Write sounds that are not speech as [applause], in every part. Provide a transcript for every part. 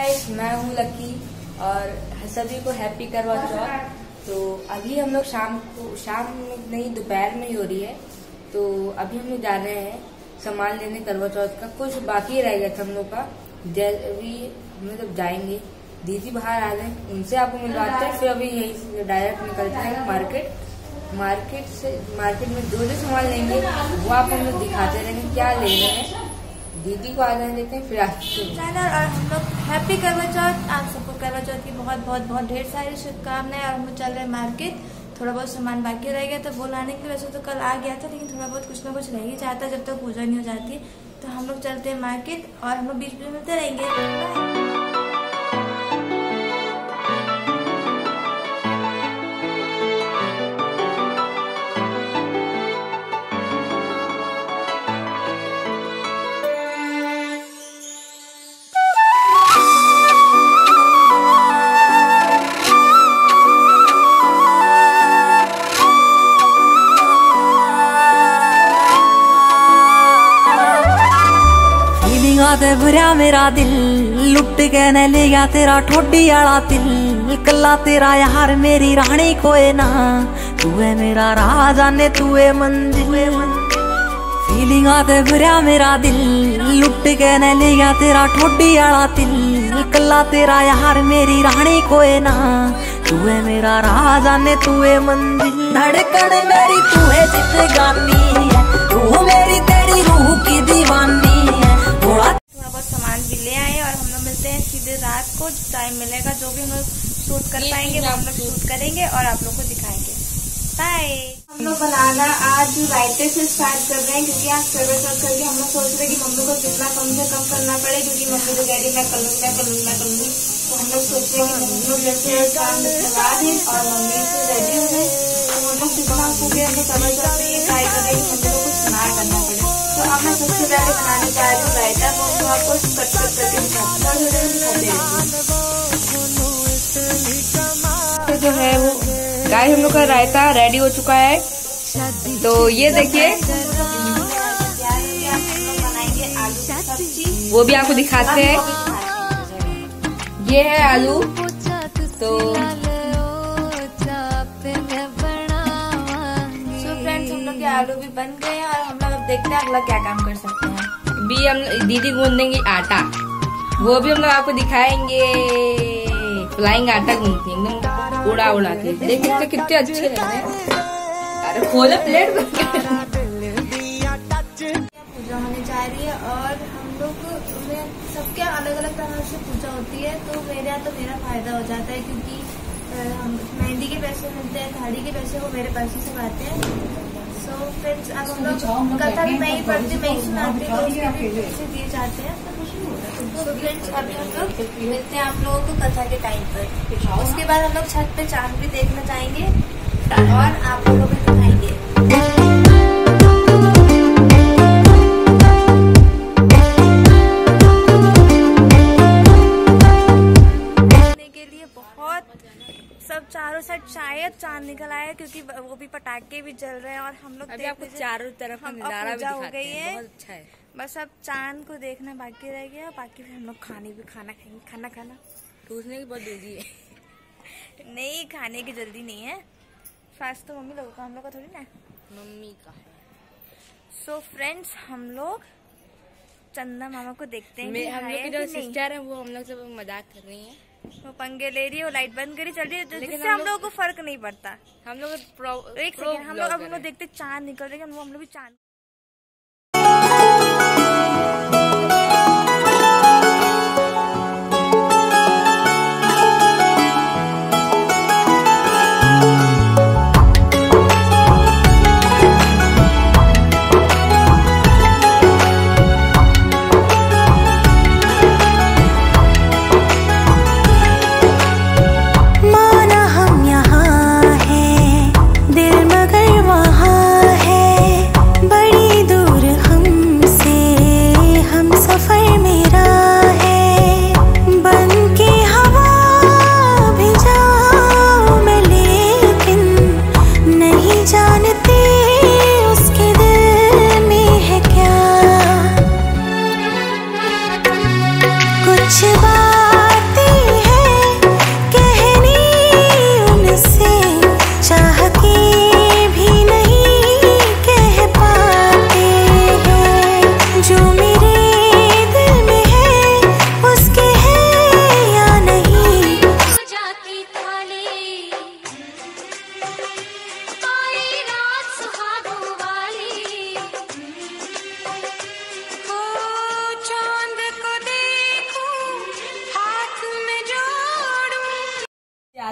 Guys मैं हूँ lucky और सभी को हैप्पी करवा चौथ तो अभी हम लोग शाम को, शाम नहीं, दोपहर में ही हो रही है। तो अभी हम लोग जा रहे हैं सामान लेने करवा चौथ का। कुछ बाकी रह गया था हम लोग का। अभी हम लोग जब जाएँगे, दीदी बाहर आ गए, उनसे आपको मिलवाते हैं, फिर अभी यही डायरेक्ट निकलते हैं मार्केट मार्केट से मार्केट में जो जो सामान लेंगे, वो आप हम लोग दिखाते रहेंगे, क्या ले रहे हैं। दीदी को आ जाने देते हैं, फिर चैनल, और हम लोग हैप्पी करवा चौथ आप सबको करवा चौथ की बहुत बहुत बहुत ढेर सारी शुभकामनाएँ, और हम चल रहे हैं मार्केट थोड़ा बहुत सामान बाकी रह गया तो वो लाने की वैसे तो कल आ गया था, लेकिन थोड़ा बहुत कुछ ना कुछ रह ही जाता जब तक पूजा नहीं हो जाती। तो हम लोग चलते हैं मार्केट और हम लोग बीच में मिलते रहेंगे। दे भरिया मेरा दिल। लुट के न ले गया तेरा ठोडी आला दिल कला तेरा यार मेरी रानी कोए ना। तू है मेरा राजा ने तू है मंदिर। फीलिंगा दे भरिया मेरा दिल। लुट के न ले गया तेरा ठोडी आला दिल कला तेरा यार मेरी रानी कोए ना। तू है मेरा राजा ने तू है मंदिर। धड़कन मेरी तू है जित गानी है। तू पाएँगे वो हम लोग शूट करेंगे और आप लोग को दिखाएँगे। बाय हम लोग बनाना आज रायते से स्टार्ट कर रहे हैं, क्योंकि आज सर्वे कर करके हम लोग सोच रहे हैं कि मम्मी को जितना कम से कम करना पड़े, क्योंकि मम्मी तो कह रही मैं कर लूँगी मैं कर लूँगी मैं करूँगी। तो हम लोग सोच रहे हैं मम्मी लोग जैसे काम करवा दें और मम्मी से रेडी हो जाए। तो हम लोग जितना हो सके हम लोग समझ सकते हैं ट्राई कर रहे हैं कि मम्मी को कुछ सुना करना पड़े। तो अब मैं सबसे पहले बनाने जा रही हूँ रायता वो आपको कट कट करके दिखाते जो है वो। गाय हम लोग का रायता रेडी हो चुका है। तो ये देखिए। वो भी आपको दिखाते हैं। ये है आलू। तो हम लोग के आलू भी बन गए हैं और हम लोग अब देखते हैं अगला क्या काम कर सकते हैं। भी हम दीदी गूंद देंगे आटा। वो भी हम लोग आपको दिखाएँगे। फ्लाइंग आटा गूंदती एकदम। उड़ा उड़ा के। देख कितने कितने अच्छे लग रहे हैं। अरे खोले प्लेट पूजा होने जा रही है और हम लोग सबके अलग अलग तरह से पूजा होती है तो मेरे यहाँ तो मेरा फ़ायदा हो जाता है क्योंकि हम मेहंदी के पैसे मिलते हैं थाली के पैसे वो मेरे पैसे से आते हैं। सो फ्रेंड्स अब हम लोग कथा भी मैं ही पढ़ती मैं ही सुनाती हूँ दिए जाते हैं। तो फ्रेंड्स अभी हम लोग मिलते हैं आप लोगों को कथा के टाइम पर। उसके बाद हम लोग छत पे चाँद भी देखना चाहेंगे और आप लोगों को भी दिखाएँगे। सब चारों साइड शायद चाँद निकल आया क्योंकि वो भी पटाखे भी जल रहे हैं और हम लोग आपको चारों तरफ़ हम नज़ारा भी हो गई है। बहुत अच्छा है। बस अब चाँद को देखना बाकी रह गया बाकी फिर हम लोग खाने भी खाना खाएँगे खाना खाना। टूटने की बहुत जल्दी है। [laughs] नहीं खाने की जल्दी नहीं है। फास्ट तो मम्मी लोगों का हम लोग का थोड़ी ना मम्मी का है। सो so, फ्रेंड्स हम लोग चंदा मामा को देखते हैं हम लोग की जो सिस्टर है वो हम लोग से मज़ाक कर रही है। वो पंगे ले रही है वो लाइट बंद करी चल रही है जिससे हम लोगों को फ़र्क नहीं पड़ता। हम लोग एक सेकंड हम लोग अब हम लोग देखते चाँद निकल रहे हैं हम लोग भी चाँद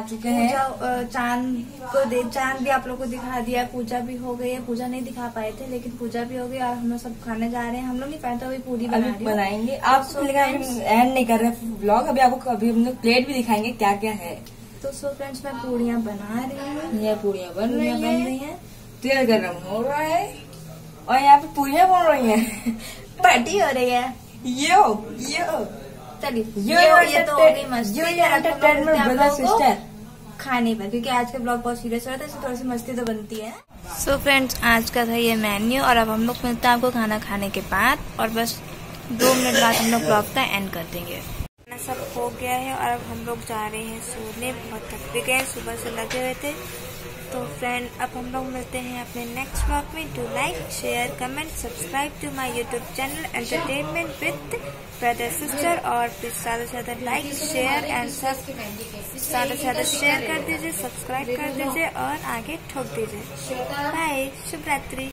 चुके हैं। चाँद को दे चाँद भी आप लोग को दिखा दिया पूजा भी हो गई है। पूजा नहीं दिखा पाए थे लेकिन पूजा भी हो गई और हम लोग सब खाने जा रहे हैं। हम लोग नहीं पहनते अभी पूरी बना। बनाएँगे। आप So लेकिन एंड नहीं कर रहे ब्लॉग अभी आपको अभी हम लोग प्लेट भी दिखाएँगे क्या क्या है। तो सो फ्रेंड्स मैं पूड़ियाँ बना रही हूँ। ये पूड़ियाँ बन रही बन रही हैं। हैं तेल गर्म हो रहा है और यहाँ पे पूड़ियाँ बन रही है। पार्टी हो रही है। यो यो चलिए यो ये ये तो हो गई मस्ती। खाने पर क्योंकि आज का ब्लॉग बहुत सीरियस हो रहा था इसमें थोड़ी सी मस्ती तो बनती है। सो so फ्रेंड्स आज का था ये मेन्यू और अब हम लोग मिलते हैं आपको खाना खाने के बाद और बस दो मिनट बाद हम लोग ब्लॉग का एंड कर देंगे। खाना सब हो गया है और अब हम लोग जा रहे हैं सोने बहुत थक भी गए सुबह से लगे हुए थे। तो फ्रेंड अब हम लोग मिलते हैं अपने नेक्स्ट ब्लॉग में. To like share comment subscribe to my YouTube channel entertainment with brother sister और प्लीज़ ज़्यादा से ज़्यादा लाइक शेयर एंड ज़्यादा से ज़्यादा शेयर कर दीजिए सब्सक्राइब कर दीजिए और आगे ठोक दीजिए. बाय शुभ रात्रि